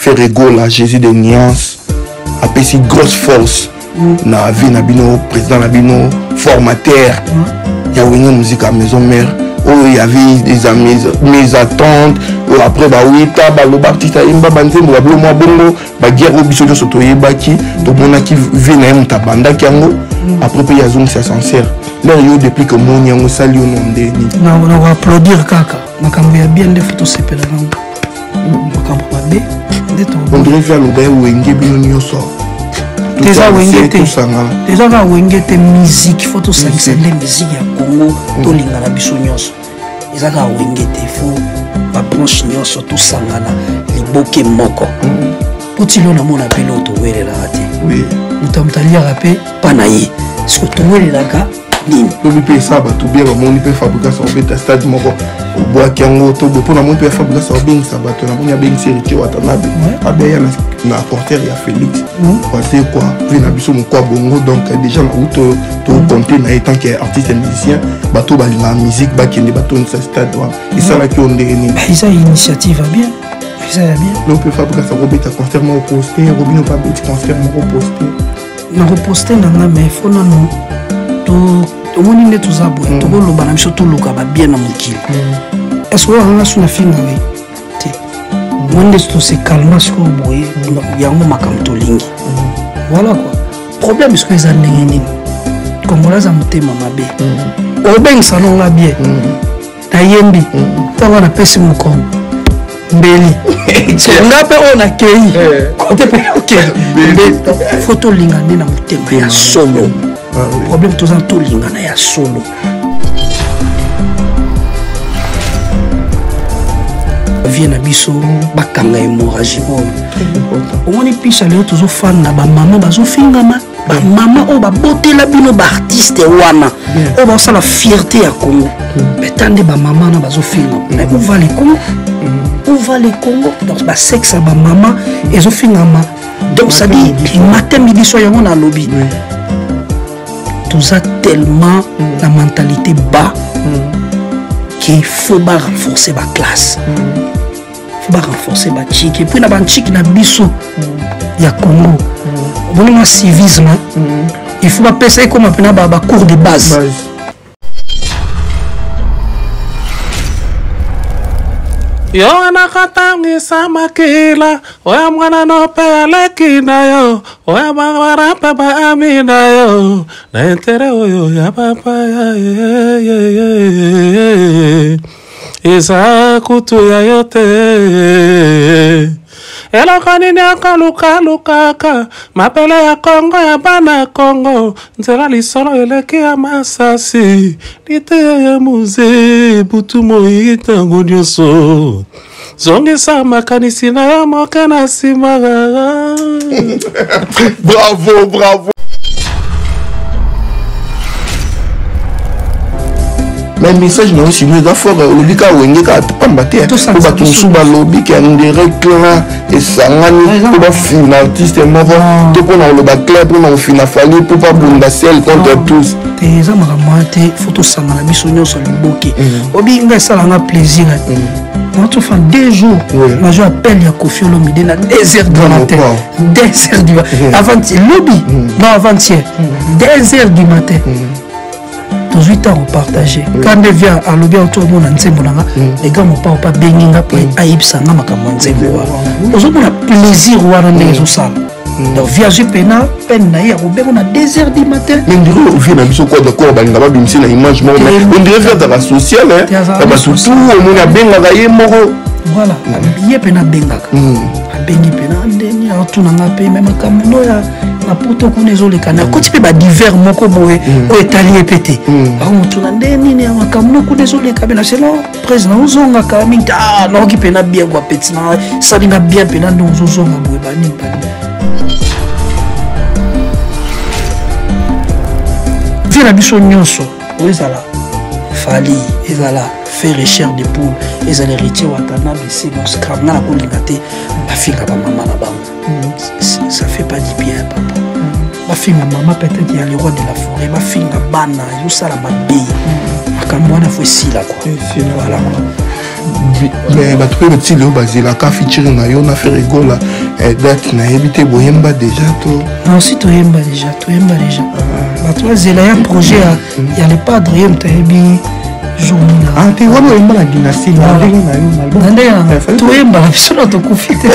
Ferre Gola, Jésus de Nuance, apesi grosse force mm. na vie na bino, président na bino, formateur mm. ya Wenge Musique à Maison Mère. oyo ya vie des amis mes attentes oyo après baweta baloba artiste ayemba banzembo bablo mwa bongo baguerre oyo biso nyonso toyebaki tomonaki vie na ye moto abandaki yango mm. après mpe ye azongisi ascenseur lere yo depuis que omoni yango osali yo no ndeni na koaplaudir kaka makambo ya bien nde fo tosepela nango makambo mabe nde tondire via loba ewenge bino nyonso eza wenge te eza kaka wenge te musike fo tosangisa nde musike ya congo mm. tolingana biso nyonso eza kaka wenge te fo baproche nyonso tosangana liboke moko mpo mm. tilo namona mpe loo towelelaka te moto ya moto aliyaka mpe mpa na ye siko towelelaka lobi mpe esa bato bia bamoni mpe fabrigas abeta stade moko obwaki yango tobo mpo namoni mpe fabrigas abengisa bato namoni abengisi héritier watanabe abeya na porter ya félix wazekwa mhm. mpe na biso moko ya bongo donc déjà na uto tokonte na ye tant que artiste ya musicien bato balingaka musique bakende batondisa stade wana esalaki yo ndenge nini eza initiative ya bien eza ya bien donc mpe fabrigas akobeta concert moko poste robino mpe abeti concert moko poste nakoposte na nga mai fo nano tomoni nde toza boye hmm. tokoloba na biso toluka babie na mokili hmm. eske oyo anga su na filme oye te hmm. mwa nde tose kalma sikoyo boye yango makambo tolingi voilà kua problème sikoyo eza ndenge nini kongola aza motema mabe obengisa nonga bien nayembi ntango wana pesi mokongo mbeli nga mpe oyo nakei eh. kote mpe okei fo tolingane na motema ya solo ah problème toza tolingana ya solo vie na biso bakanga hémorragie oyo omoni pisa lelo tozofanda bamama bazofingama bamama oyo babotela bino baartiste wana oyo basala fierté ya congo me ta nde bamama na bazofinga me uva le congo uva le congo donc basexe ya bamama ezofingama donc sadi matin midi so yango nalobi toza tellement na mentalité bas qu'il faut ba renforcer ba classe mm. ba renforcer ba chic et puis na ba chic na biso ya Congo bon na civisme il faut ba pesa ye comme pena ba cours de base yo wana katangisa makila oya mwana nope aleki na yo oya bangwara mpe baami na yo na intere oyo ya papa ya eza kutu ya yo te eloko nini akalukalukaka mabele ya kongo ya bana kongo nzela lisolo eleki ya masasi liteya ya muze butu moi ntango nyonso zongisa makanisi na yo moke na nsima bravo bravo mais message na yo sino eza fora olobi kaka wenge kaka pamba te po bato mosusu balobi ke ndere clan esangani po bafina artiste moko ah. to mpona koloba clan mpona kofina fali po babunda sel contre ah. tous te eza makambo wana te fo tosangana biso nyonso liboke mm. obi nga esalanga plaisir mm. nazofa deux jours nazwa appel ya kofi olomide na deux heures du matin deux heures du matin mm. avant lobi mm. non avant hier mm. deux heures du matin tozwi ntango partage kande via alobi auto omona nzembo na nga lega mopao mpe abengi nga mpe ayebisa nga makambo ya nzembo wana ozomona plaisir wana ndenge ezosala donc vie azwi pena peine na ye ya kobeko na 2 heures du matin ondire vie na biso kua dakor balinga babimisi na image moko ondire vie azalaka social na bato tu omoni abengaka ye moko voilà ye mpe nabengaka hmm. abengi mpe na ndeni atuna nga mpe me makambo no ya na poto kuna ezoleka na koti mpe badiver moko boye hmm. oyo etali ye mpe te hmm. akomotuna nde nini ya makambo no kuna ezoleka mpe na selo président ozongaka mingi ah naoki mpena bien kua peti na sali na bien mpena nde ozozonga boye banini banini vie na biso nyonso oyo ezala fali ezala ferre cher de poule ezala héritier watanabe se moscram nga nakolinga te bafinga bamama na bango ça fait pas du bien papa bafinga mama peut-être ya le roi de la forêt bafinga bana ezosala mabe makambo wana fo esila kuala mais bato mpe batili oyo bazelaka fitire na yo na fere egola eh, date nayebi te boyemba déjà to non si toyemba déjà toyemba déjà ah. bato bazela ya projet ya ya le padre ye moto ayebi journawana oyemba na dinasi na ndenge na yo na ndenge na eh, toyemba na biso na tokufi te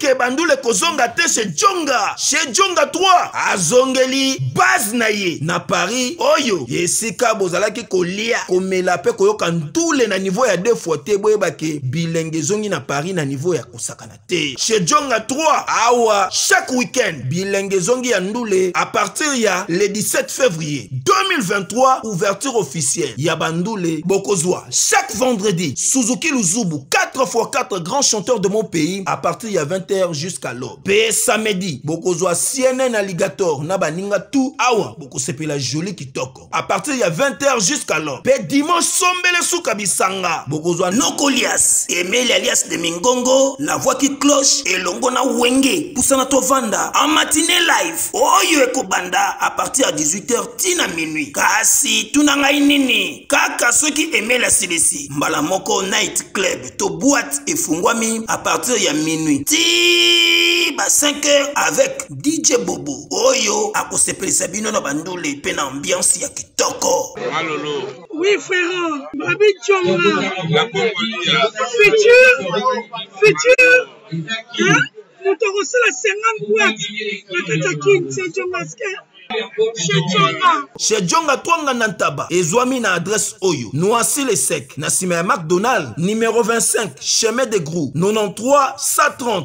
que bandule kozonga te chez Djonga chez Djonga 3 azongeli base na ye na Paris oyo esika bozalaki kolia komela mpe koyoka ntule na niveau ya deux fois te boyeba ke bilenge ezongi na Paris na niveau ya kosakana te chez Djonga 3 awa chaque week-end bilenge ezongi ya ndule à partir ya le 17 février 2023 ouverture officielle ya bandule bokozwa chaque vendredi Suzuki Luzubu 4 x 4 grands chanteurs de mon pays à partir ya 20h jusqu'à l'aube pe samedi bokozwa CNN Alligator na baninga tout awa bokosepela jolie kitoko à partir ya 20h jusqu'à l'heure mpe dimanche sombele suka bisanga bokozwa noko lias emeli alias de mingongo na voaki cloche elongo na wenge pusana tovanda en matine live oyo ekobanda à partir ya 18h ti na minuit kasi tuna ngai nini kaka soki emeli asilisi mbala moko night club to boite efungwami à partir ya minuit ti ba 5h avec DJ Bobo oyo akosepelisa bino na bandule mpe na ambiance ya kitoko. Malolo. Oui frère, Babi Chonga. La Congolia. Futur, futur. Hein? Moto akosala 50 boîte na kati ya Kin Sergio Masquer. chez jonga twanga na ntaba ezwami na adrese oyo noisi le sec na nsima ya macdonald numero 25 chemin de grou 93 130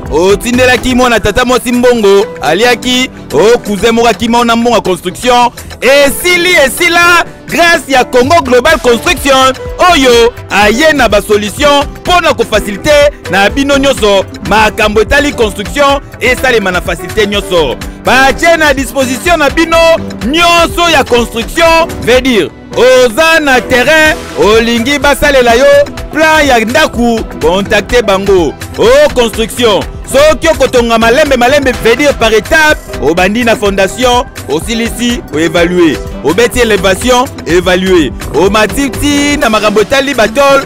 otindelaki mwana tata mwasi mbongo aliaki o oh, cousin moko akima ona mbongo ya construction esili esila grâce ya congo global construction oyo aye na basolution mpo na kofasilite na bino nyonso makambo etali construction esalema na fasilite nyonso batie na disposition na bino nyonso ya construction veut dire oza na terrain olingi basalela yo plan ya ndako kontakte bango o oh, construction soki okotonga malembe malembe vedir par étape obandi na fondation osilisi oevalue obeti elevation evalue omati ti na makambo etali batole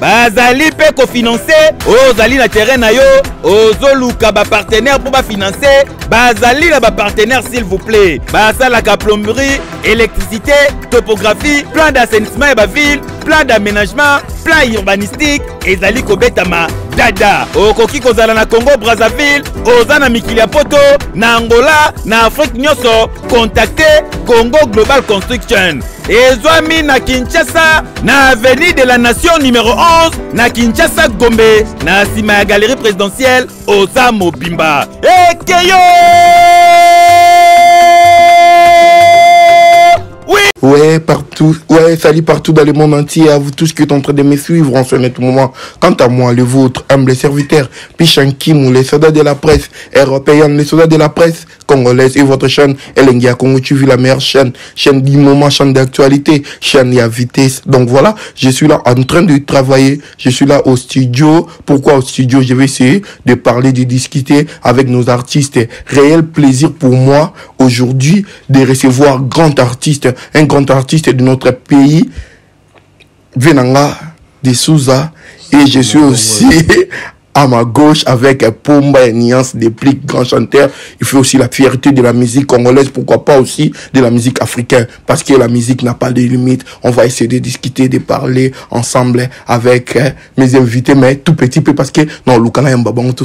bazali mpe kofinanse ozali na terrain na yo ozoluka bapartenaire mpo bafinanse bazali na bapartenaire s'il vous plaît basalaka plomberie électricité topographie plan d'assainissement ya baville plan d'aménagement plan urbanistique ezali kobetama dada okoki kozala na congo brazzaville oza na mikili ya poto na angola na afrique nyonso contacte congo global construction ezwami na kinshasa na avenue de la nation numero 11 na kinshasa gombe na nsima ya galerie présidentielle oza mobimba ekeyo Ouais, partout. Ouais, salut partout dans le monde entier. À vous tous qui êtes en train de me suivre en ce moment. Quant à moi, le vôtre, humble serviteur, Pichankim ou les soldats de la presse européenne, les soldats de la presse congolaise et votre chaîne Elengia Congo tu vis la meilleure chaîne chaîne du moment chaîne d'actualité chaîne à vitesse donc voilà je suis là en train de travailler je suis là au studio pourquoi au studio je vais essayer de parler de discuter avec nos artistes réel plaisir pour moi aujourd'hui de recevoir grand artiste un grand artiste de notre pays Venanga de Souza et je suis aussi à ma gauche avec Pomba et des pliques grand chanteur. Il fait aussi la fierté de la musique congolaise, pourquoi pas aussi de la musique africaine, parce que la musique n'a pas de limite. On va essayer de discuter, de parler ensemble avec euh, mes invités, mais tout petit peu, parce que non, Lukana tout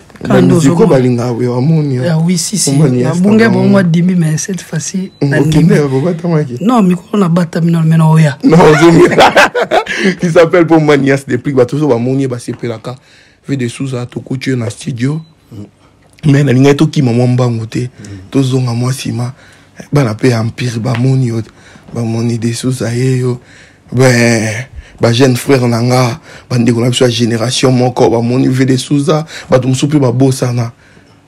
na musico balinga we wamoni ah oui si si na bunga ba mwa dimi mais cette fois-ci mm, na ndimi ko batama ki non mikolo na batami na mena oya non zemi qui s'appelle pour manias des prix ba toujours ba moni ba sepelaka ve de souza to couture na studio mm. mais na linga to ki maman bangu te mm. to zonga mwa sima bana pe empire ba moni yo ba moni de souza yeyo ba jeune frère na nga bandeko na biso ya génération moko bamoni vie de souza bato mosusu mpe babosana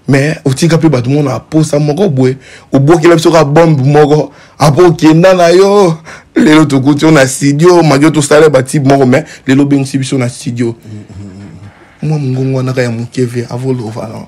mais otika mpe bato moko na posa moko boye obwokela biso ka bombe moko apo okenda na yo lelo tokuti yo na studio malgre tosala batibe moko mais lelo obengisi biso na studio mwa mongongo wanaka ya mokeve avolova no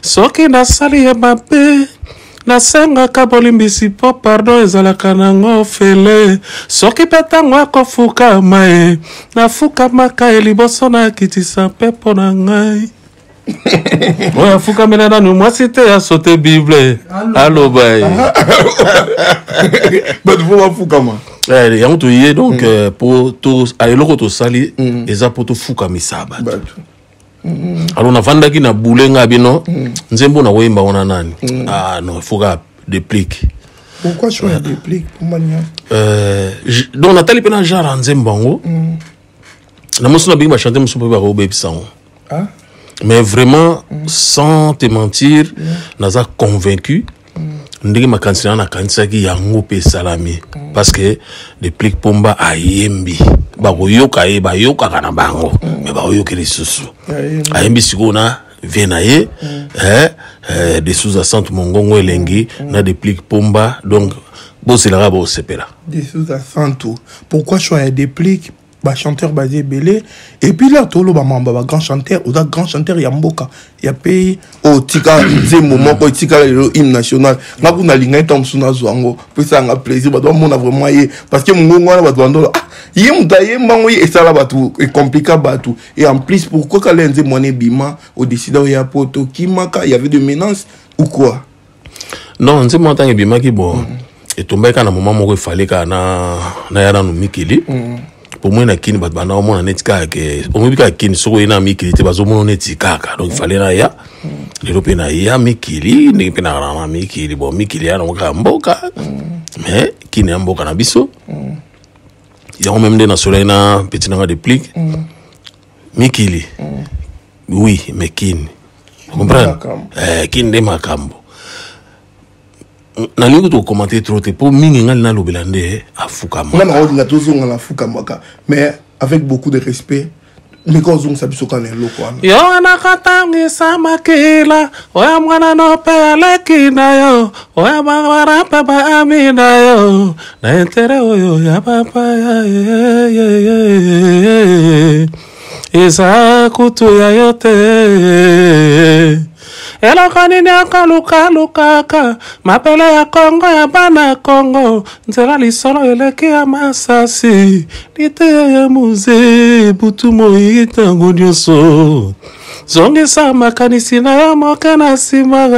Soki nasali ya mabe nasengaka bolimbisi po pardon ezalaka nango ofele soki mpe ntango ya kofukama ye nafukamaka ye liboso nakitisa mpepo na ngai oyo afukamela nanu mwasi te asote bible aloba ye bato mpo bafukama eh, yango toye donc mpo mm. eh, eloko tosali mm. eza mpo tofukamisa bato alors nafandaki na boule nga bino nzembo na koyemba wana nani ah non il faut ka déplique pourquoi sur un déplique pour mania euh donc natali pena genre en nzembo yango na mosu na bingi ba chanter mosu pe ba ko bebisa ngo ah mais vraiment sans te mentir naza convaincu ndenge makanisi na nga nakanisaki yango mpe esalami parce que deplic pomba ayembi bakoyoka ye bayokaka na bango me bakoyoki lisusu ayembi sikoyo na vie na ye eh, eh, de souza centre mongongo elengi na deplic pomba donc bozelaka bosepela de souza centre pourquoi choix ya deplic ba chanteur baza ebele epuis lere toloba mambo ya bagrand chanteur oza grand chanteur ya mboka ya pays oyo oh, tika nzembo moko etikala lelo hymne national nga kuna alingai ntango mosusu nazwa yango mpo esalanga plaisir bato bamona vraiment ye parce que mongongo wana bato bandola ah ye moto ayemba yango ye esala bato ecomplika bato et en plus pourquoi kala ya nzembo wana ebima odesida oya mpo tokimaka y avait de menace ou quoi non nzembo wana ntango ebimaki bo mm -hmm. etombaki kaka na moma moko efale kaka na, na ya nanu mikili mm -hmm omoni na kini bato banda omona neti kaka ke omoyebi kaka kini soki oye na mikili te bazomona neti kaka donc fale na ya lelo mpe na ya mikili ndenge mpe nakana na mikili bon mikili ya nango kaka mboka mais kini ya mboka na biso yango meme nde nasolaki na peti nanga deplique mikili mm. oui mais kin comprendre eh, kin nde makambo nalingi kutu kokomante trop te mpo mingi ngai nalobela nde afukama nga naolinga tozonga na afukamaka mais avec beaucoup de respect mika ozongisa biso kana eloko wana yo wana kotangisa makila oya mwana nopeleki na yo oya babarapa baami na yo na intere oyo ya bapaya eza kutu ya yo te eloko nini akalukalukaka mabele ya kongo ya bana kongo nzela lisolo eleki ya masasi liteya ya muze butu moi ntango nyonso zongisa makanisi na yo moke na nsima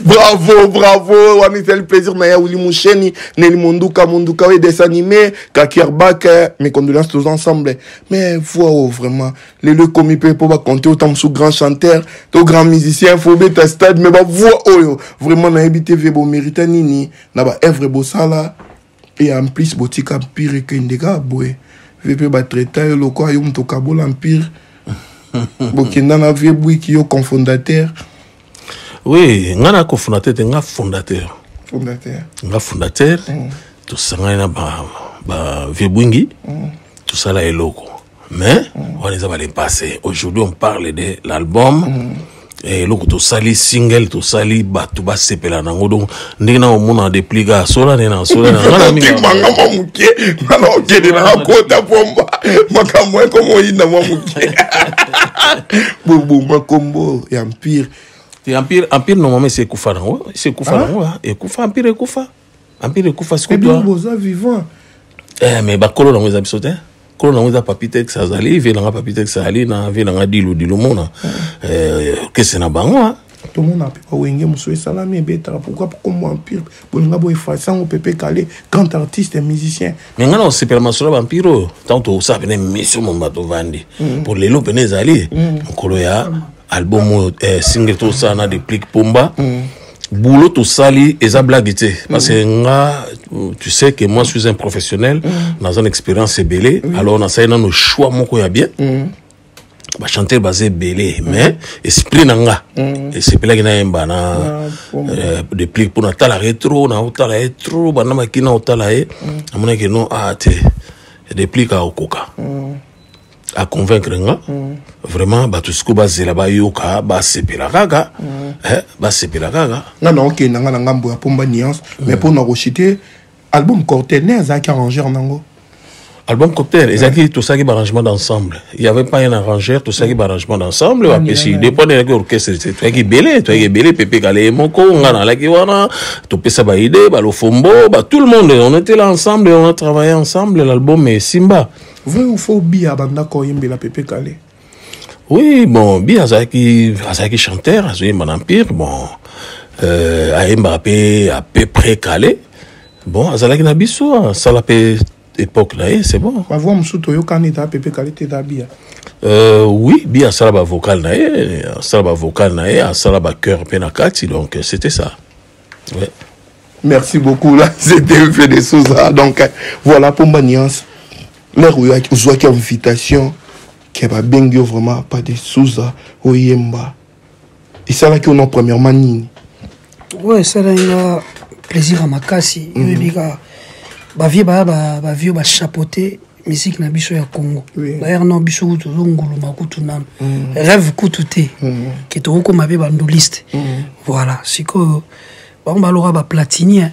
bravo bravo wana ezali plaisir na ya wili musheni neli monduka monduka oyo des animé kakierbak mes condoléances tous ensemble mais voix oyo vraiment lelo ekomi mpe mpo bakonte ota mosusu grand chanteur to grand musicien fo obeta stade mais bavoix oyo vraiment nayebi te vie bomérita nini na baevre bosala mpe en plus botika mpire ekende kaka boye vie mpe batraita yo lokola yo moto okabola mpire bokenda na vie bwiki yo confondateur oui nga na cofondateur te nga fondateur fondateur nga fondateur mm. tosangani na ba, ba vie bwingi mm. tosala eloko mais on les a mal passé aujourd'hui on parle de l'album mm. Eh, eloko tosali single tosali bato basepela nango donc ndenge na omona depli ga sola nde na sola nangaokimanga mwa moke nga na okende na akota pomba makambo ekomoyinda mwa moke boboma nkombo ya mpire empire empire normalement esi ekufa nango esi ekufa nango ekufa empire ekufa Empire ekufa sikoyo. Ebino boza vivant. Eh mais bakolo nango eza biso te. kolo nango eza papitex azali vie nanga papitex azali na vie nanga dilu dilu mona eh, kese na bango ah. tomona mpe bawenge mosusu esalami ebetaka pourkui komo empire bolinga boefase yango pepe kale grand artiste musicien me ngai na kosepela masolo ya bampire oyo ntango tokosala pene mission mo bato ovandi mpo lelo pene ezali mokolo ya album oyo eh, single tosala na deplic pomba mm. boulot tosali eza blague te parce que mm. nga tu sais que moi suis un professionnel mm. naza na expérience ebele mm. alors nasali nano choix moko ya bien mm. bachanteur baza ebele mm. mais esprit na nga mm. esepelaki nayemba na ah, euh, deplic mpo natala ye trop naotala ye trop bandamaki naotala ye mm. amonaki no a ah, te deplic aokoka a convaincre nga mm. vraiment bato sikoyo bazela bayoka basepela kaka mm. eh, basepela kaka nga naokenda nga na ngambo ya pomba nuance mm. mais mpo na kochite album cortel ne azalaki arrangeur nango album copter ezalaki tosalaki barrangement d'ensemble il y avait pas un arrangeur tosalaki barrangement d'ensemble bapesi depend elaki orchestre toyaki ebele toyaki ebele pepe kale moko nga nalaki wana topesa baide balofombo ba tout le monde on était là ensemble on a travaillé ensemble l'album esimba Vrai ou faux Bia abanda koyembela Pepe Kale Oui, bon, Bia azalaki azalaki chanteur, azoyemba na Empire, bon euh, ayembaka mpe à peu près Kale. Bon, azalaki na biso, asala mpe époque na ye, c'est bon. Bavoix mosusu toyokani eza Pepe Kale te eza Bia. Euh, oui, Bia asala ba vocal na ye, asala ba vocal na ye, asala ba chœur mpe na kati, donc c'était ça. Ouais. merci beaucoup là c'était un peu de choses là donc euh, voilà pour ma nuance l'heure où ozwaki invitation ke babengi yo vraiment pas de souza oyemba esalaki ono premièrement nini oyo esalaki nga plaisir ya makasi mhm. oyebi kaka bavie baya bavie bachapote misiki na biso ya congo bayer na biso kutu tozonguluma kutu nano mhm. rêve kutu te mhm. ke tokokoma mpe banduliste voilà sikoyo bango baloka ba platini eh,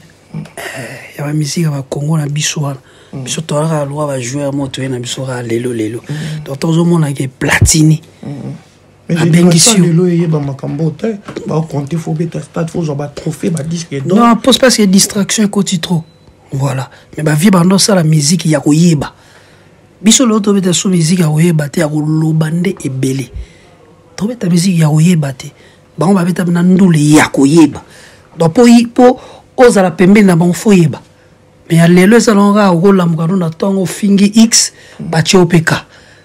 ya ba musique ya ba Congo na biso wana mm. biso tolaka aloka ba joueur moto ye na biso ka lelo lelo mm. donc tozomona ke platini mm. abengisi lelo eyeba makambo te bakonte fo beta stade fozwa batrophée badisque non pose parce que distraction ekoti trop voilà mais bavie bando osala miziki ya koyeba biso lelo tobeta so miziki ya koyeba te ya koloba nde ebele tobeta miziki ya koyeba te bango babetami na ndule ya koyeba donc po, po ozala pembeni na bango fo yeba me ya lelo eza nango kaka okolamuka no na ntongo ofingi x batye opk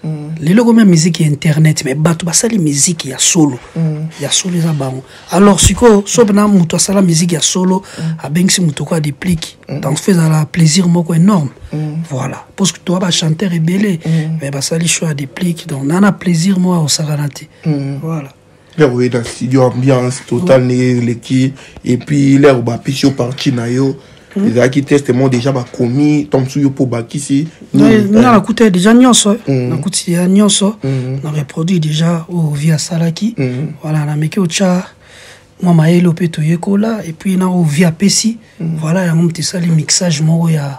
mm. lelo komi ya miziki ya internet me bato basali miziki ya solo mm. ya solo eza bango alors sikoyo soki na moto asala miziki ya solo mm. abengisi moto ko adeplike mm. donc fo ezala plaisir moko énorme mm. voilà parce que toa bachanteur ebele mm. me basali show ya deplike donc nana plaisir moko akosakana te mm. voilà lere oye na studio ambiance total mm. ndenge eleki epuis lere bapesi yo parti na yo mm. ezalaki teste mo déjà bakomi to mosusu yo mpo obakisi nga nakuta déjà nyonso mm. nakuti ya nyonso na reproduit déjà oyo vi asalaki voilà nameki otya mwa mayele mpe toyekola epuis na oyo vi apesi voilà yango moto esali mixage moko ya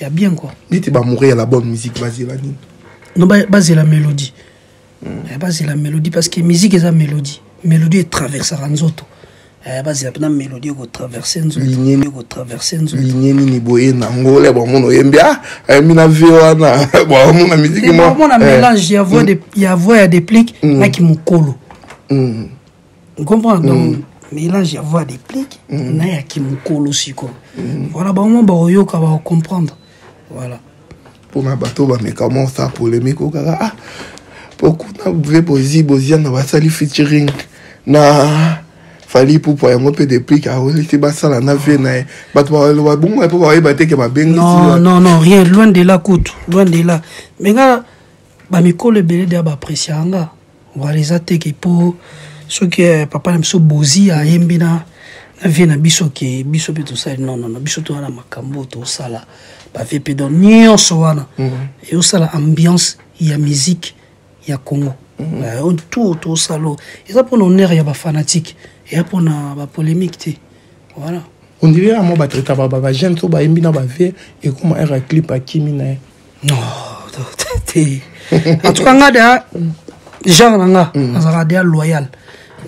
ya bien quoi neti bamoure ya la bonne musique bazela nini no bazela mélodie Eh, bazela melodie parce que musique eza melodie melodie etraversaka nzoto eh, bazela mpena melodie ekotraverse nzotoekotraverse nzolinie nini boye na ngola ya bamona oyembi a ah, ayembi na vie wana bamona miziki mwana eh, mélange ya voix mm. ya déplique mm. na kimokolo mm. comprendre donc mm. mélange ya voix déplique mm. na ya kimokolo sikoyo mm. voilà bango bakoyoka bakocomprendre voilà mpona bato bameka mosa polémique okaka ah pokuna vrai bozi boziana basali featuring na fali pupua yango mpe deplique aolisi basala na vie na ye bato baloba bongo mpo bayeba te ke babengisi non non non rien loin de là kutu loin de là mais nga bamikolo ebele deya baapreciaka nga wala eza teke mpo soki eh, papa na biso bozi ayembi na na vie na biso ke biso mpe tosali nonono biso toza na makambo oyo tosala bavie mpe don nyonso wana mhm. eosala ambiance ya musique ya congo mhm. eh, oyo tour tosala eza mpona honneur ya bafanatike eya mpona bapolémique te voilà ondire yango batraitaka bajeune to bayembi na bavie ekoma r ya clip akimi na ye te en tout cas nga da genre na nga mm. nazalaka deya loyal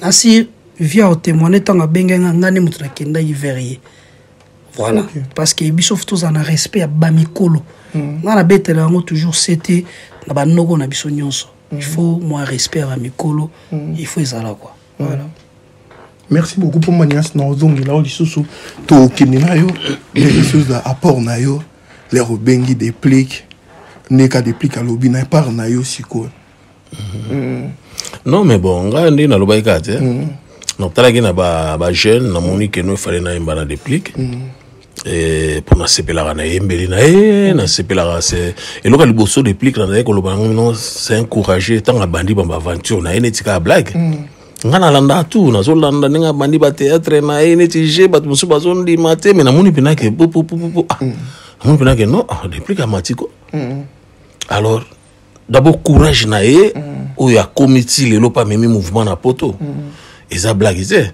nasi via otemoine ntango abenge nga nga nde moto nakendaki vers ye voilà okay. parce que biso tozala na respect ya bamikolo mm. nga nabetela yango toujours sete na banoko na biso nyonso mm. il faut mwa respect ya bamikolo mm. il faut ezala kua mm. voilà merci beaucoup mpo maniasi na ozongela yo lisusu tokende na yo quelque chose apport na yo lero obengi deplique ndeka deplique alobi na part na yo sikoyo mm. non mais bon ngai nde nalobaki kaka te mm. natalaki na bajeune ba namoni mm. keno efale nayemba na deplique mm. Eh, mpo nasepelaka nayembeli na ye nasepelaka se eloko ya liboso deplique nazali koloba yango no c'est un courageux ntango abandi bamba aventure na ye neti kaka blague mm. nga nalanda tu nazolanda ndenge abandi bateatre na ye neti je bato mosusu bazondima te me namoni mpena ke pupupupu ah, mm. namoni mpena ke non ah, deplique amatiko mm. alors d'abord courage na ye mm. oyo akomi ti lelo mpe amemi mouvement na poto eza blague te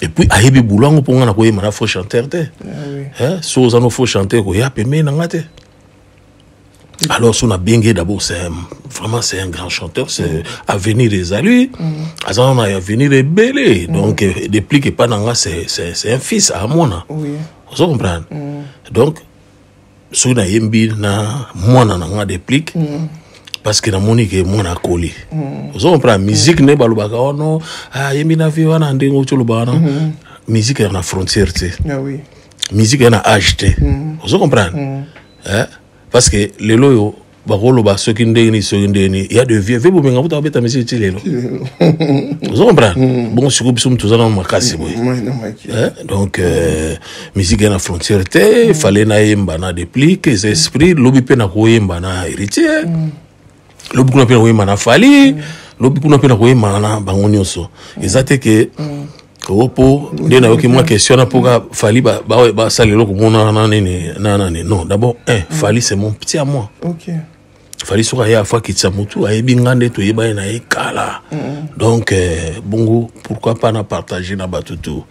epuis ayebi bulo yango mpo nga nakoyema na faux chanteur te ah soki oza no faux chanteur koya pembeni na nga te alors son abenge d'abord c'est un, vraiment c'est un grand chanteur c'est mm. avenir ezali mm. aza wana avenir ebele mm. donc euh, déplique epa na nga c'est un fils amona oui. ozo comprendre mm. donc soki nayembi na mwana na nga déplique mm. parce que namoni ke mwana akoli mm. ozo comprendre musique mm. nde balobaka wano oh ayembi na vie wana ndenge otyolobaka wana mm-hmm. musique ya na frontière te ah, oui. musique eza na age te mm. ozo comprendre mm. eh? parce que lelo oyo bakoloba soki ndenge nini soki ndenge nini ya de vie ve bomenga kuta babeta misiki ti lelo ozo comprendre mm. bongo sikoyo biso moto oza na makasi boye eh? donc euh, musique ya na frontière te fale nayemba na deplique eza esprit lobi mpe nakoyemba na héritier lobi kuna mpe nakoyemba na fali lobi kuna mpe nakoyemba na bango nyonso eza te ke oyo mpo nde nayoki mwa question na mpoka fali basala eloko mona na nini na nani non d'abord un eh, fali c'est mon petit à moi okay. fali soki aye afo akitisa motu ayebi nga nde toyebani na ye kala donc eh, bongo pourquoi pas na partage na bato to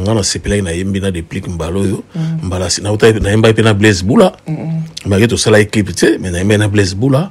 nga nasepelaki nayembi na deplique mbala oyo mbala nayembaki mpe na blaise bula mbake tosalaki clip te mais nayembaki na blaise bula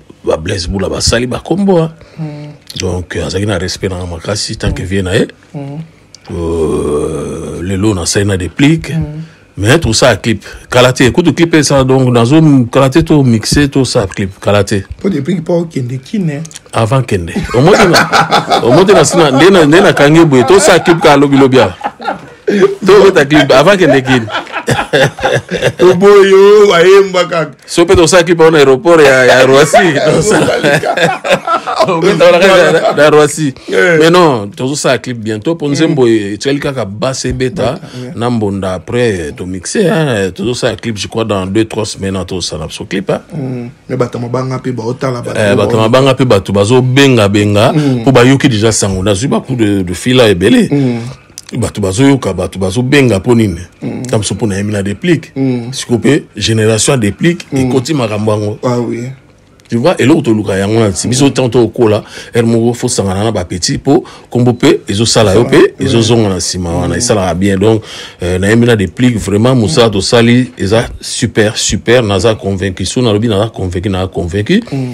ba blaise bula basali bakombo mm. donc azalaki na respect nanga makasi tant que mm. vie na ye mm. euh, lelo nasali na déplique mm. mais tosala clip kala te kutu clip esala donc nazo kala te to mixe tosala clip kala te po depuis po okende kine avant kende omotena omotena sina nde nakangi boye tosala clip kala lobilobi awa tokota clip avant kende kini toboyo bayemba kaka so mpe tosala clip yango na aéroport ya roissy na roissy eh. mais non tozosala clip bientôt mpo nzembo mm. etikali kaka bas ebeta na mbonda après tomixe tozosala clip je crois dans deux trois semaines tozosala biso clip mm. mais bato mabanga mpe baotala eh, bato mabanga mpe bato bazobengabenga mpo mm. bayoki déjà sango nazwi bacoup de fila ebele bato bazoyoka bato bazobenga mpo nini mm. ta mosusu mpo nayemi na déplique mm. siko mpe génération ya déplique mm. ekoti makambo yango ah tu vois eloko toluka yango na biso ntango tokokola ere moko fosangana na bapetit mpo nkombo mpe ezosala yo mpe ezozonga na nsima wana mm. esalaka bien donc euh, nayembi na déplique vraiment mosala tosali eza super super naza convaincu so nalobi naza convaincu naza convaincu mm.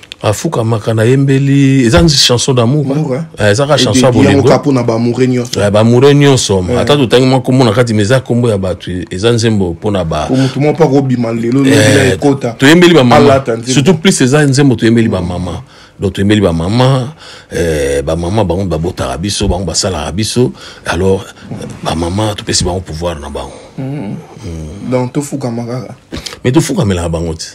afukamaka nayembeli eza chanson d'amour hein? eh, ezaka chanson ya bolingokapo na bamoure nyonso eh, bamoure nyonso eh. ata totangi mwa nkombo na kati ma eza nkombo ya bato eza nzembo mpo na bamotu moko mpo akobima lelo ekota toyembeli bamama surtout plus eza nzembo toyembeli bamama donc toyembeli bamama bamama bango babotaka biso bango basalaka biso alors bamama topesi bango pouvoir na bango mm. Mm. donc tofukama kaka mais tofukamelaka bango ti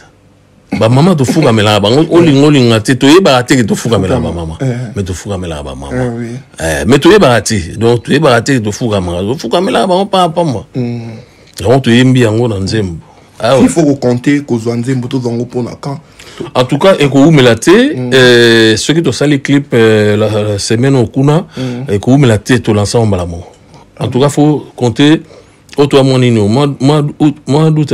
bamama tofukamelaka bango olinga olinga te toyebaka te ke tofukamelaka bamama eh. me tofukamelaka bamama eh, eh, me toyebaka te donc toyebaka te ke tofukamaka tofukamelaka bango paa pamba mm. yango toyembi yango na nzembo ah il faut kokonte kozwa nzembo tozwa yango mpo na camp en tout cas ekowumela te mm. eh, soki tosali clip eh, la semaine oyo kuna mm. ekowumela te tolansa yango mbala moko en tout cas faut compte oyo toya mwa nini mois d'août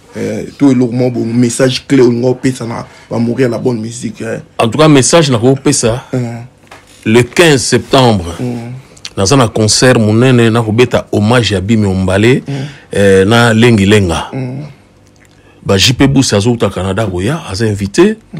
Eh, to eloko moko bo message clé olinga opesa na bamourir la bonne musique eh. en tout cas message nakopesa mm. Eh. le 15 septembre mm. naza na concert monene nakobeta hommage ya bimi ombale mm. eh, na lengi lenga mm. ba jp bus azouta canada koya aza invité mm.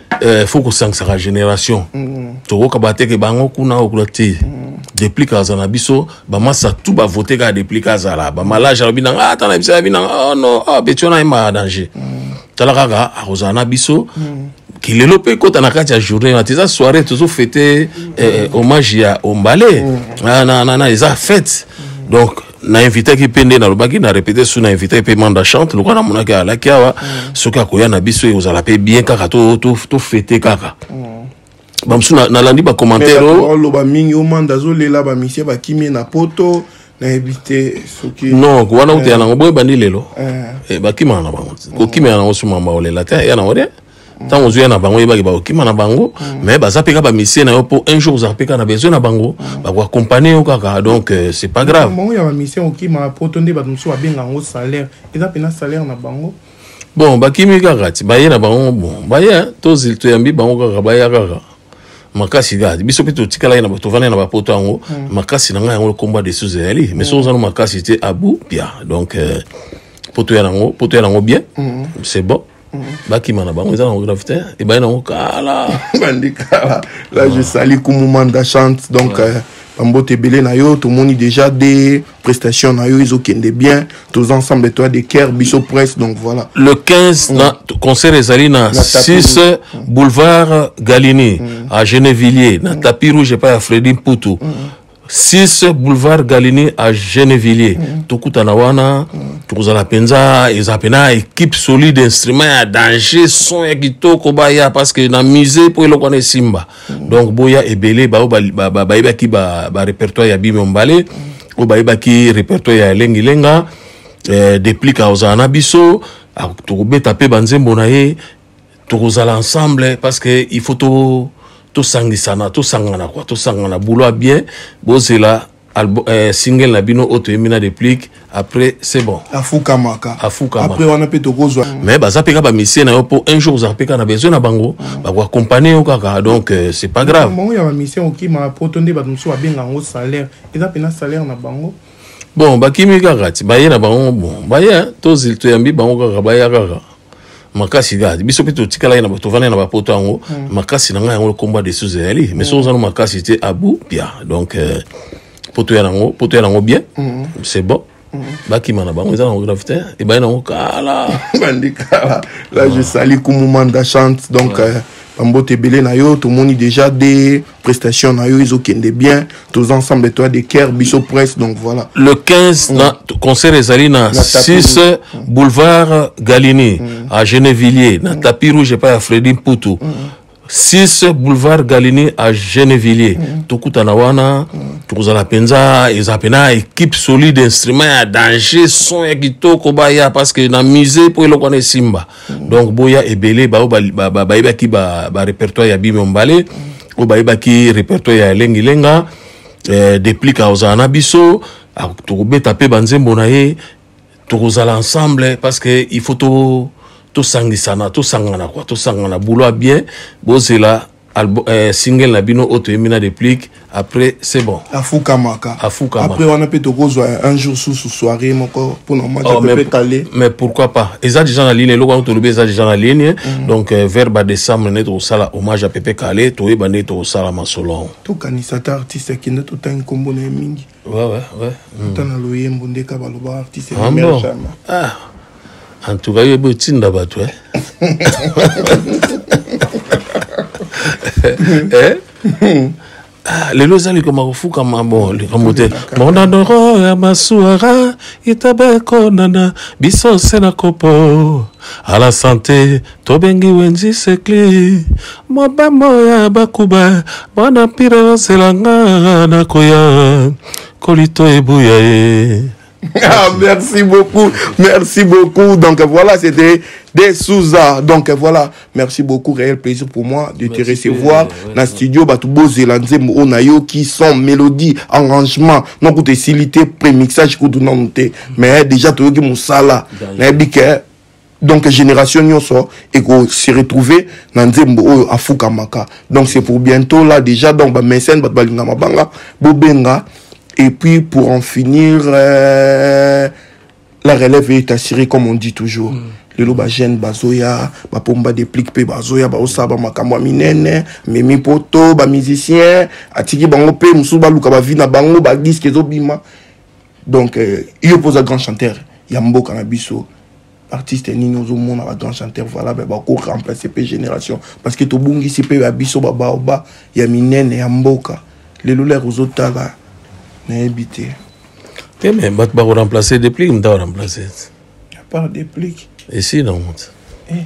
eh, faut kosangisaka génération mm. tokoka bateke bango kuna okula te mm. deplike aza na biso bamasa tu bavote kaka deplike azala bamalage alobi nanga ata na biso yabi nanga oh no oh, betio na ye ma danger mm. tala kaka akozala na biso mm. kilelo mpe ekota na kati ya journée wana te eza soirée tozo fete eh, eh, hommage ya ombale mm. na, na, na, na eza fete mm. donc na invitaki mpe nde nalobaki na repete su na invitaki mpe manda chante lokola namonaki alaki awa mm. soki akoya na biso ekozala mpe bien kaka tofete kaka mm. bamosusu nalandi bacommentaire oloba mingi omanda azolela bamisie bakimi na poto nayebi te soki non wana uteya eh. nango boyebandi lelo eh. eh, bakimaka na bango kokimela nango sumamba olela te ya nango te ntango ozoya na bango yebaki bakokima na bango mm. mais baza mpe kaka bamisie na yo mpo un jour ozala mpe kaka na besoin na bango mm. bakoakompagne yo kaka donc euh, c'est pas grave bango ya bamisie okima na poto nde bato mosusu babenga yango salaire eza mpena salaire na bango bon bakimi kaka ti baye na bango bon baye tozili toyambi bango kaka baya kaka makasi ga biso mpe totikalaki na tovandaki na bapoto yango mm. makasi na ngai yango lokomba de sous ezali mais soki ozana makasi te abu pia donc euh, poto ya nango poto ya nango bien c'est bon bakima na bango eza nango grave te ebai nango kala bandi kala là je sali kumumanda chante donc euh, bambote ebele na yo tomoni déjà des prestations na yo ezokende bien tous ensemble toi de care biso presse donc voilà le 15 mm. na concert ezali na 6 boulevard galini mm. à genevillier na mm. tapis rouge epai ya fredi mputu mm. 6 boulevard galini à genevillier mm. tokutana wana mm. tokozala mpenza eza mpena équipe solide instrument ya danger son ya kitoko baya parce que na musée mpo eloko wana esimba mm. donc boya ebele baoyo bayebaki barépertoire ya bimi ombale oyo bayebaki répertoire ya elengilenga eh, deplic akozala na biso tokobeta mpe banzembo na ye tokozala ensemble parce que il faut to tosangisana tosangana kua tosangana buloa bien bozela eh, single na bino oyo toyembi na deplique après c'est bon afukamaka afukamaaprès wana mpe tokozwa mais baza mpe ka bamisie na yo mpo un jour ozala mpe ka na besoin na bango ah. bakoakompagne yo kaka donc euh, c'est pas grave bango ya bamisie okima poto nde bato mosusu babenga yango salaire eza mpe na salaire na bango bon bakimi kaka ti baye na bango bon baye hein, tozili toyambi bango kaka baya kaka makasi gadi biso mpe totikalaki tovandi na bapoto yango hmm. makasi na ngai yango ekomba de sous eyali mais soki ozana makasi te abu pia donc euh, poto ya nango poto ya nango bien hmm. c'est bon hmm. bakima na bango eza nango grave te ebaye nango kala bandi kala là je sali kumumanda chante donc euh, bambote ebele na yo tomoni déjà de prestation na yo ezokende bien tous ensemble toi de caire biso presse donc voilà le 15 mm. na concert ezali na, na 6 mm. boulevard galini mm. à genevillier na mm. tapis rouge epai ya fredi mputu mm. 6 boulevard galini à genevillier mm. tokutana wana mm. tokozala mpenza eza mpena équipe solide instrument ya danger son ya kitoko baya parce que na musée mpo eloko wana esimba mm. donc boya ebele baoyo bayebaki barepertoire ya bimio mbale mm. oyo bayebaki repertoire ya elengilenga eh, deplic akozala na biso tokobeta mpe banzembo na ye tokozala ensemble parce que il faut to tosangisana tosangana kua tosangana boulot ya bien bozela Albo, eh, single na bino oyo toyembi na deplique après c'est bon afukamaka afukamaka après wana mpe tokozwa un jour susu soirée moko mpona match oh, mais, kale mais pourquoi pas eza déjà na ligne eloko yango tolobi eza déjà na ligne mm. donc euh, vers ba décembre nde tokosala hommage ya pepe kale toyeba nde tokosala masolo yango tokanisa ata artiste akenda totangi nkombo na ye mingi Ouais, ouais, ouais. Mm. Ata na loyembo nde ka baloba artiste ah, bon. jamais. Ah. En tout cas, yo bo tinda bato eh. eh? Ah, lelo ezali koma kofukama bo likambo te monanoro ya masuara itabeko nana biso se na kopo ala sante Tobengi wenzi sekli mobembo ya bakuba bana mpire ozela nga nakoya kolito ebuya ye Ah, merci beaucoup, merci beaucoup. Donc voilà, c'était des Souza. Donc voilà, merci beaucoup, réel plaisir pour moi de te Merci, recevoir euh, ouais, dans le studio. Batou Bozela Nzembo Onayo qui sont mélodie, arrangement, non coûte silité, prémixage, coûte non noté. Mais déjà, tu veux que mon sala, D'ailleurs. n'a dit que donc génération nyonso eko se retrouver na nzembo oyo afukamaka donc c'est pour bientôt là déjà donc ba mécène bato balinga mabanga bobenga et puis pour en finir euh, la relève est assurée comme on dit toujours mm. lelo bagene bazoya bapomba deplique mpe bazoya baosala bamakambo ya minene memi poto bamusicien atiki bango mpe mosusu baluka bavi na bango badiske ezobima donc euh, yo mpo oza grand chanteur ya mboka na biso artiste nini ozomona ba grand chanteur valable bako remplace mpe génération parce que tobungisi mpe ya biso babaoba ya minene ya mboka lelo lere ozotala nayebi te te me bato bakoremplace deplic mta oremplace apart deplic esi na moto eh.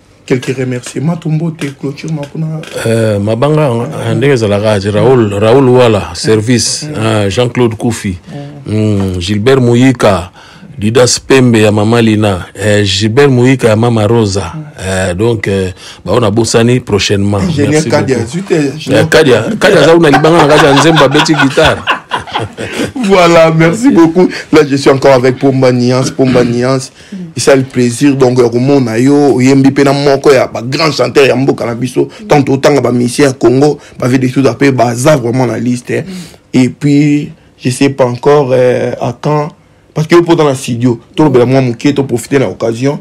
quelques remerciements to mbote clôture ma kuna euh, mabanga euh, ndenge ezalaka ti raoul raoul wala service mm. euh, jean claude koufi mm. mm, gilbert muyika didas pembe ya mama lina eh, gilbert muyika ya mama rosa mm. eh, donc eh, bao nabosani prochainement eh, kadia aza kuna libanga na kati ya nzembo abeti guitare voilà merci beaucoup là je suis encore avec pomba niance pomba niance esali plaisir donc ya komona yo oyembi mpe na moko ya bagrand chanteur ya mboka na biso tant otanga bamisien ya congo bavie de souda mpe baza vraiment na liste eh. et puis je sais pas encore euh, à quand parce que yo mpo oza na studio tolobela mwa moke toprofite na occasion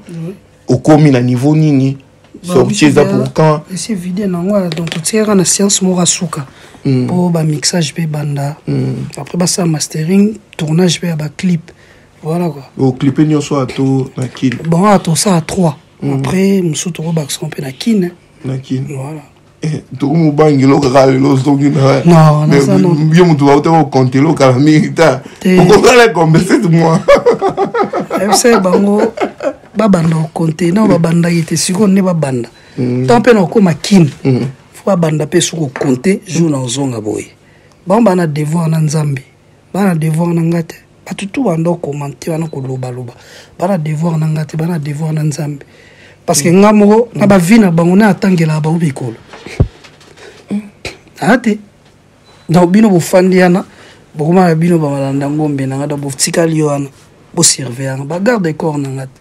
okomi na niveau nini sorti eza pour quand esi vide nango donc totikaka na science moko asuka mpo bamixage mpe banda après basala mastering tournage mpe ya baclip voilà quoi oclipe nyonso oyo to na kin bango awa tosala trois mm. après mosusu tokobakisa mpe na kin na kin voilà eh, tokomobangi eloko kaka lelo soki nayo motu bauta kokonte eloko kala mingi ta okosala ekombe sete moi ebisa eh, bango babanda kokonte nao babandaki te sikoyo nde babanda mm. ntango mpe na kokóma kin mm. fo babanda mpe soki okonte jour na ozonga boye bango bana devoir na nzambe bana devoir na nga te bato tu banda okomante wana kolobaloba bana devoir na nga te bana devoir na nzambe parce que nga moko na bavi na bango na atangelaka bango mikolo aa te donc bino bofandi yana bokomaka bino bamalanda ngombe na nga donc botikali yo wana bosurveillanga bagarde corps na nga te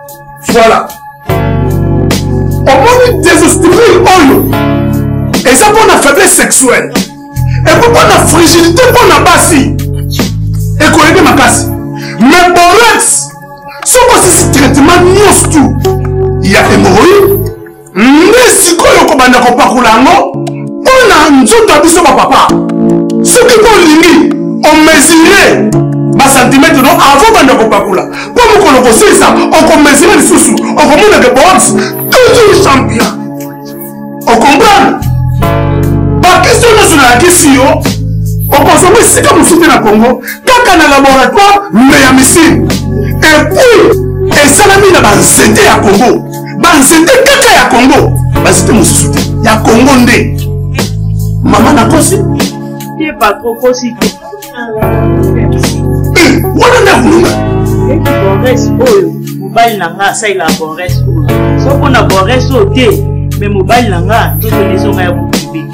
voilà omoni desesprit oyo eza mpo na faiblesse sexuelle epo mpo na frigidité mpo na basi ekoyede makasi mais borex soki osisi traitement nyonso tu ya hémorroïde nde sikoyo okobanda kopakola yango mpo na nzoto ya biso bapapa soki mpo olingi omesire basantimetre no avant banda kopakola mpo mokolo kosilisa okomesire lisusu okomona ke box toujours champion okomprendre bakristo nyonso nayakisi yo okozonga esika mosusu te na congo kaka na laboratoire me ya misine epuis esalami na banzete ya congo banzete kaka ya kongo banzete mosusu te ya kongo nde mama nakosi te patro kosi te eh, wana nde akulunga bores oyo mobali na nga asalela bores oyo soko na bores oyo te me mobali na nga nzoto na ezonga ya bokibe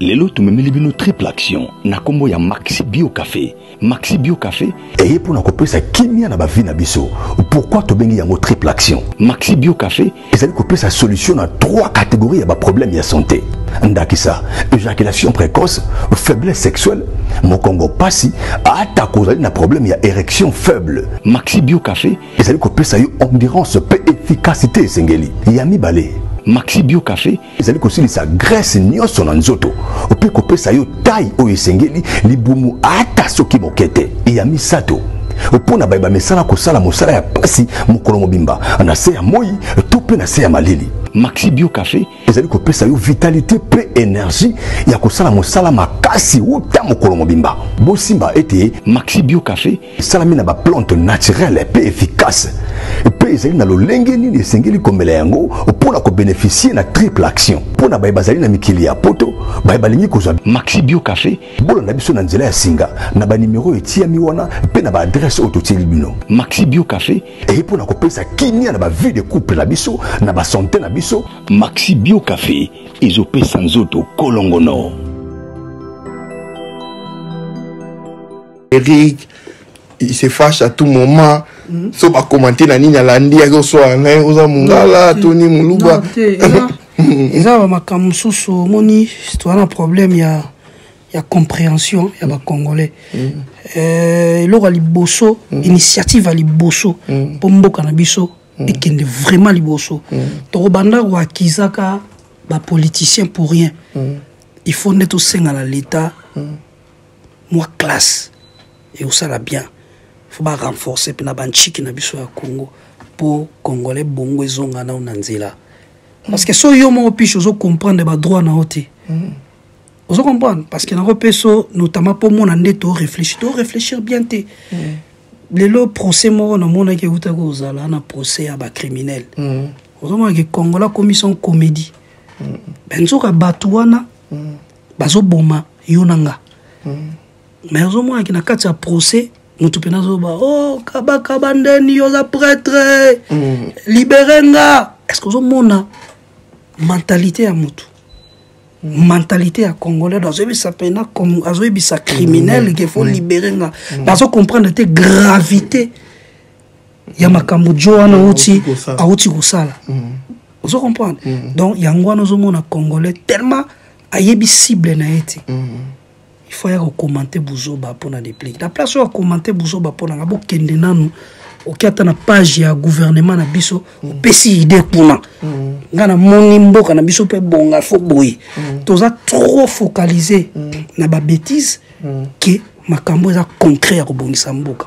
lelo tumemeli bino triple action na nkombo ya maxi bio cafe maxi bio cafe eye mpo na kopesa kimia na bavi na biso pourkui tobengi yango triple action maxi bio cafe ezali kopesa solution na trois catégorie ya baproblème ya santé ndakisa éjaculation précoce faiblesse sexuelle mokongo mpasi atako ozali na problème ya érection faible maxi bio cafe ezali kopesa yo endurance mpe efficacité esengeli ya mibale maxi bio cafe ezali kosilisa grese nyonso na nzoto mpe kopesa yo tai oyo esengeli libumu ata soki moke te ya misato mpo na baye bamesana kosala mosala ya mpasi mokolo mobimba na se ya moi to mpe na se ya malili maxi bio cafe ezali kopesa yo vitalite mpe energie ya kosala mosala makasi uta mokolo mobimba bosimba ete maxi bio cafe esalami na baplante naturele mpe efficace mpe ezali na lolenge nini esengeli komela yango mpo na kobeneficie na triple action mpo na baye bazali na mikili ya poto baye balingi kozwa maxi bio cafe bolanda biso na nzela ya singa na banimero etiyami wana mpe na baadrese oyo totieli bino maxi bio cafe eye mpo na kopesa kimia na bavie de couple na biso na basante na biso maxi bio cafe ezopesa nzoto kolongono Eric il se fâche à tout moment mm. so bakomante na nini alandi yaki oswala na ye oza mongala to ni moluba eza bamakambo mosusu omoni toza na problème ya ya compréhension ya bacongolais mm. euh, eloko ya liboso mm. initiative ya liboso mpo mm. mboka na biso mm. ekende vraiment liboso mm. tokobanda koakizaka bapoliticien pour rien mm. il faut nde tosenga na l'état mm. mwa classe ekosala bien fo barenforce mpe na bantshiki na biso ya congo mpo congolais bongo ezonga nao na nzela mm. parce que so yo moko piche ozo comprendre badroit na yo te mm. ozo comprendre parce que nango mpe so notamment mpo mona nde to réfléchir to réfléchir bien te mm. lelo procès moko namonaki eutaki kozala na procès ya bacriminel ozomonake congola akomi son comédie nzoka bato wana bazoboma yo na nga mm. mais ozomonaki na kati ya procès motu mpe nazoba o oh, kabakaba ndeni oza pretre mm. libere nga est ce que ozomona mentalité ya motu mm. mentalité ya congolais azoyebisa mpena azoyebisa criminel ke faut libere nga bazo comprendre te gravité mm. ya makambo jo wana auti auti kosala mm. ozo comprendre mm. donc yango wana ozomona congolais tellement ayebi cible na ye te mm. il faut ya kokommente buzoba mpo na deplique na place oyo akommente buzoba mpo nanga bokende nanu oke ata na page ya gouvernement na biso opesi idée kuna ngai namoni mboka na biso mpe bonga fo boye toza trop focalise na babétise ke makambo eza concret ya kobongisa mboka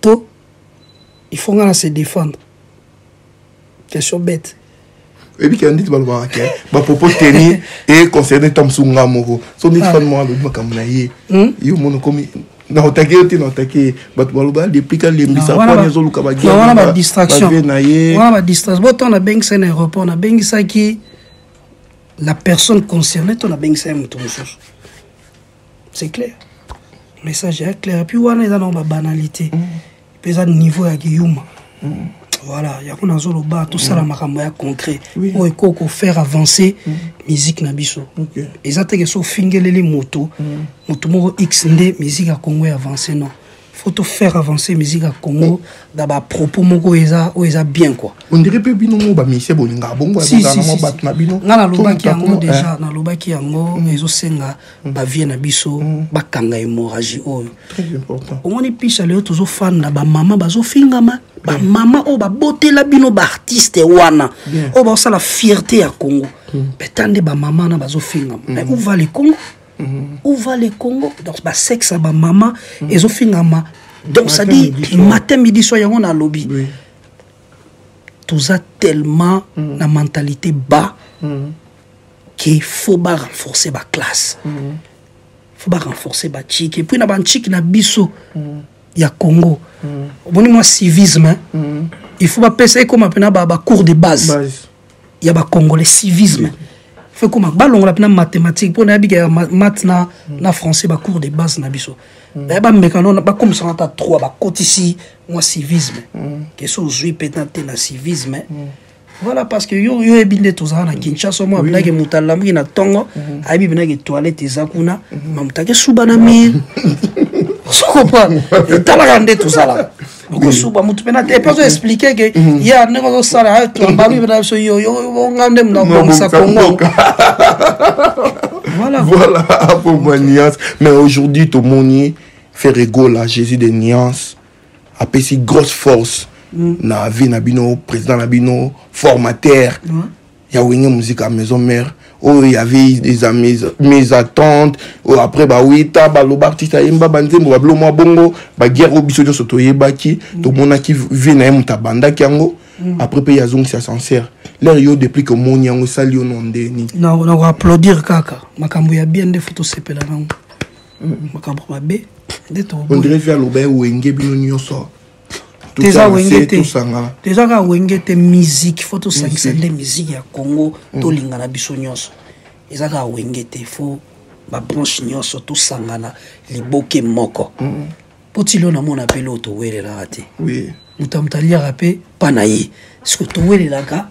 to il faut nga na se défendre question bête ebi kela ndeti balobaka ke bapropos teni e concerne ntango mosusu nga moko so ndeti ah. fani moko alobi makambo na ye hmm? yo mono komi na otake yo te na otake bato baloba deplique alembisa ah, pwani ezoluka bagewana badistraction na ye wana badistraction bo ntango nabengisaki na aéroport nabengisaki la personne concernée to nabengisaki moto mosusu c'est clair message ya clair epuis wana eza nango babanalité mm. mpe eza niveau ya kiyuma mm. voilà yango nazoloba tosala mm. makambo ya concret oyo ekoki kofaire avancer musique na biso eza teke so ofingeleli moto moto moko x nde musique ya congo ya avance non faut to faire avancer musique ya congo na bapropos moko oyo eza oyo eza bien kua ondire mpe bino mo bamisie bolingaka bongo yango bato na bino nga nalobaki yango déjà nalobaki yango ezosenga bavie na biso bakanga hémorragie oyo omoni pisa lelo tozofanda bamama bazofingama bamama oyo babotela bino baartiste wana oyo baosala fierté ya congo mpe ta nde bamama na bazofingama mais où va le congo Mhm. où va le congo donc basexe ya bamama mhm. ezofingama donc ça dit matin midi soir yango na alobi toza tellement mhm. na mentalité bas ke faut ba renforcer ba classe faut ba renforcer ba chiki puis na ba chiki na biso ya congo omoni mwa civisme il faut bapesa ekoma mpena bacours de base, base. ya ba congolais civisme mm. fe koma balongola mpena mathématique mpo nayebi ya mat na, mm. na français bacours de base na biso mm. baye bameka no bakomisana ata trois bakotisi mwa civisme mm. kesi ozwi mpena te na civisme mm. voilà parce que yo yo yebi nde tozala na kinshasa omo abinaki moto alamuki na ntongo mm-hmm. ayebi binaki toilette eza kuna mm-hmm. mamutaki esuba na mire sokopa etalaka nde tozalaka okosuba motu mpena te mpe ozoexplike ke mhm. ye ndenge ozosala tobabi mpena biso yonga nde moto akobongisa kongo voilà voilà pour moi nuance mais aujourd'hui tomoni ferregola jésus de nuance apesi grosse force mm. na vie na bino président na bino formateur mm. ya wenge musique ya maison mère oyo y avait des mes attentes oyo oh, après baweta baloba artiste ayemba banzembo babilo mwa bongo baguerre oyo biso nyonso toyebaki mm. tomonaki vie na ye moto abandaki yango mm. après mpe ye azongisi ascenseur lere yo deplique omoni yango esali yo no ndeni nakoaplaudir kaka makambo ya bien nde fo tosepela nango mm. makambo mabe nde toondire vi aloba ewenge bino nyonso toza wenge te toza kaka wenge te musique fo tosangisa nde musique ya congo mm. tolingana biso nyonso eza kaka wenge te fo babranche nyonso tosangana liboke moko mm. mpo tilo namona mpe loo towelelaka te moto ya moto aliaka mpe mpa na ye siko towelelaka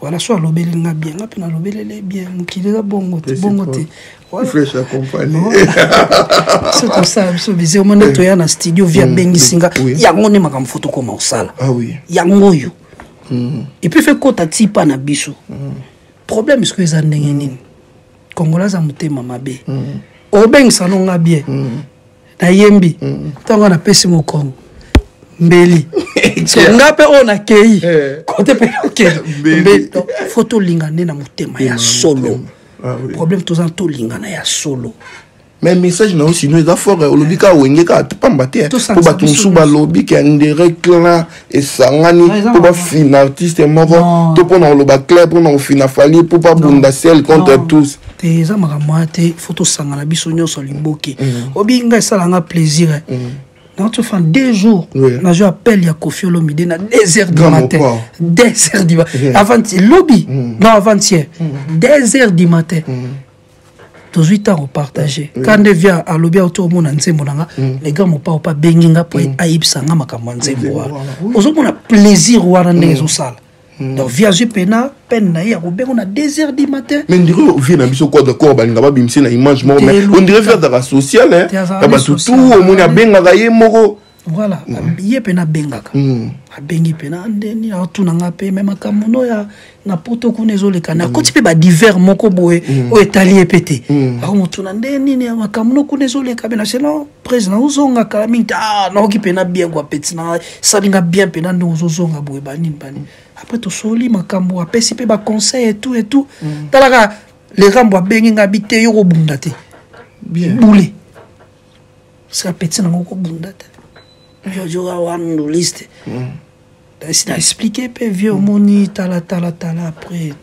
Voilà, soit alobeli nga bien, nga pe na lobelele bien, mokili eza bongo te, bongo te. Fresh accompagné. C'est comme ça, biso bize au monde toya na studio via mm, bengi singa. Yango ne makambo foto koma osala. Ah oui. Yango yo. Mm. Et puis fait kota tipa na biso. Mm. Problème est-ce que eza ndenge nini? Congolais za mutema mabe. Obengisa no nga bien. nayembi ntango mm. napesi mokongo mbeli nga mpe oyo nakei eh. kote mpe nakei fo tolinga nde na motema ya solo ah problème toza tolingana ya solo mais message na yo sino eza fort olobi kaka wenge kaka pamba te po bato mosusu balobi ke andere clan esangani mpo bafina artiste moko to mpo na koloba clair mpo na kofina fali mpo babunda sel contre tous te eza makambo wana te fo tosangana biso nyonso limboke mm. obi ngai esala nga plaisir eh. mm. naoto fan deux jours nazwi appel ya kofi olomide na deux heures du matin deux heures du matin avant lobi mm. non avant hier deux heures du matin tozwi ntango partage mm. ka nde via alobi auti omona nzembo na nga mm. lega mopao mpe abengi nga mpo mm. ayebisa nga makambo ya nzembo wana ozomona plaisir wana ndenge ezosala donc via azwi mpena peine na ye ya kobengo na 2 heures du matin mais ndiri oyo vie na biso kode kor balinga babimisi na image moko mais ondire via azaka social ya bato tu omoni abengaka ye moko voilà mm. ye mpe nabengaka mm. abengi mpe na ndeni atuna nga mpe me makambo no ya na poto kuna ezoleka na akoti mm. mpe badiver moko boye mm. oyo etali ye mpe te mm. akomotuna nde nini ya makambo no kuna ezoleka mpe nase no président ozonga kala mingi te ah, naoki mpe na bien kua peti na sali nga bien mpe na nde ozozonga boye banini banini après tosoli makambo apesi mpe baconseil etout etout mm. talaka lekambo abengi nga bi te yo kobunda te bule sika peti nango kobunda te jojoka wanduliste mm. esi na explike mpe vie omoni talatalatala après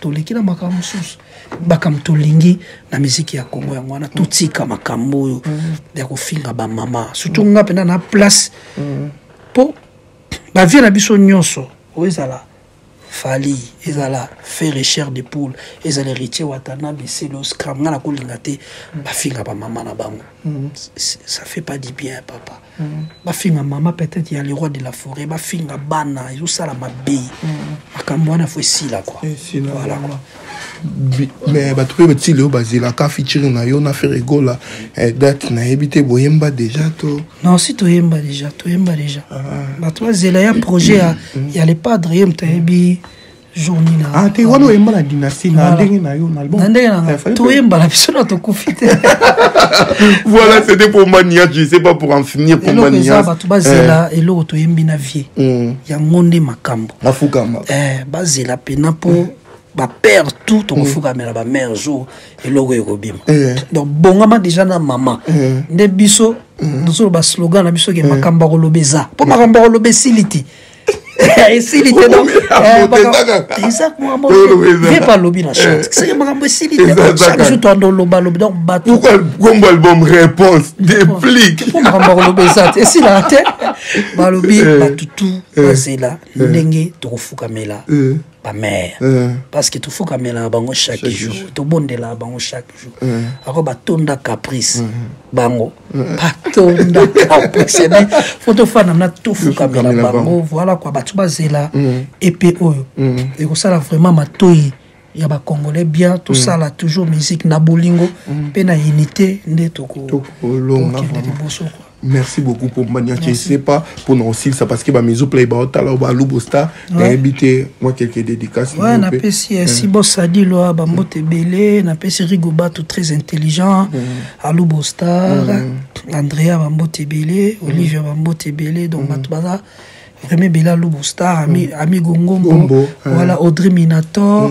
toleki na makambo mosusu makambo tolingi na miziki ya kongo yango wana totika makambo oyo mm. ya kofinga bamama surtout nga mpenza na place mpo mm. bavie na biso nyonso oyo ezala fali ezala ferre cher de poule ezala héritier watanabe seloscram ngai nakolinga te bafinga bamama na bango mm. ça fait pas du bien papa mm. bafinga mama peut-être ya le roi de la forêt bafinga bana ezosala mabe mm. makambo wana fo esila kua voilà kua mais bato mpe ti leo bazelaka featuring na yo na fere egola eh, date nayebi te boyemba déjà to non si toyemba déjà toyemba déjà ah. bato bazela ya projet ya, mm. ya le padre ye moto ayebi journi na ah, te wana oyemba na dynastie na ndenge na yo na album na ndenge na eh, toyemba na biso na tokufi te voilà c'était pour manias je sais pas pour en finir pour manias eza bato bazela eh. eloko toyembi na vie mm. yango nde makambo nafukama eh, bazela mpena mpo ba père tout tokofukamela ba mère jour eloko ekobima eh. donc bongama déjà na mama eh. nde biso tozoloba mm. slogan na biso ke eh. makambo akoloba eza mpo makambo akoloba esili te esili te donc isaac muambo vie balobi na chante seke makambo esili te chaque jour toanda oloba lobi donc bato kombo album réponse déplique mpo makambo akoloba eza te esilaka te balobi batutu bazela ndenge tokofukamela bamare eh. parce que tofukamelaka bango chaque jour tobondelaka bango chaque jour eh. ako batonda caprice eh. bango batonda caprice me fo tofanda mna tofukamela bango voilà kua bato bazela epe oyo ekosala vraiment matoi ya bacongolais bien tosala toujours musique na bolingo mpe na unité nde tokolonga liboso kua merci beaucoup mpo mbani ya chesepa mpo na osilisa parce que bamaison play baotala o balubo star nayebi te mwa quelque dédicace ouais, napesi eh, si bosadi lwa bambote ebele napesi rigo bato très intelligent mm. alubo star mm. andrea bambote ebele mm. olivia bambote ebele donc bato baza vraiment ebele alubo star ami, ami gongombo voilà audrey minator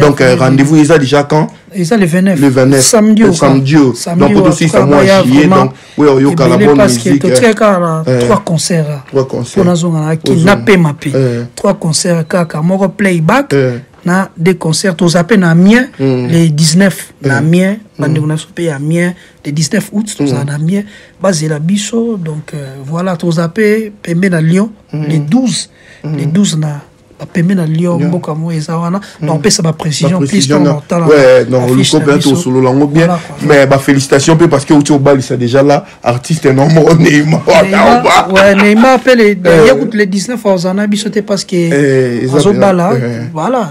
donc euh, rendez-vous eza déjà quand eza le 29 le 29 samedi au samedi au donc auto si ça moi juillet donc oui au yoka la bonne parce musique parce que tu kaka na euh, trois concerts là trois concerts on a zonga na ki na pe ma pe euh. trois concerts kaka moko playback euh. na des concerts aux appels na mien mm. les 19 mm. na mien mm. bande on a soupé à mien les 19 août tous mm. na mien basé la biso donc euh, voilà tous appels pembe na Lyon mm. les 12 mm. les 12 na bapembe na lyon yeah. mboka moyo eza wana mm. bakopesa baprécision plus ntangotalaaolukope ati osolola yango bien mais bafélicitation mpe parce que outi obalisa déjà là artiste nombo neymar neymar mpe ye kutu le 19 aza na biso te parce que eh, azobala eh. voilà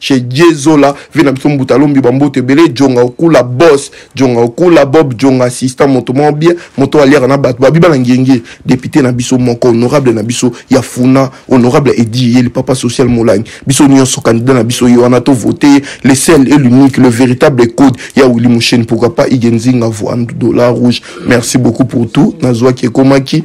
chez Dieu Zola vie na biso mbuta lombi ba mbote ebele jonga okula boss jonga okula bob jonga assistant moto moko bien moto aliaka na bato babiba na ngenge député na biso moko honorable na biso ya funa honorable edi ye papa social molangi biso nyonso candidat na biso ye wana to vote le seul et l'unique le véritable code ya Willy Moucheni pourquoi pas Igenzinga voix dollar rouge merci beaucoup pour tout nazwaki ekomaki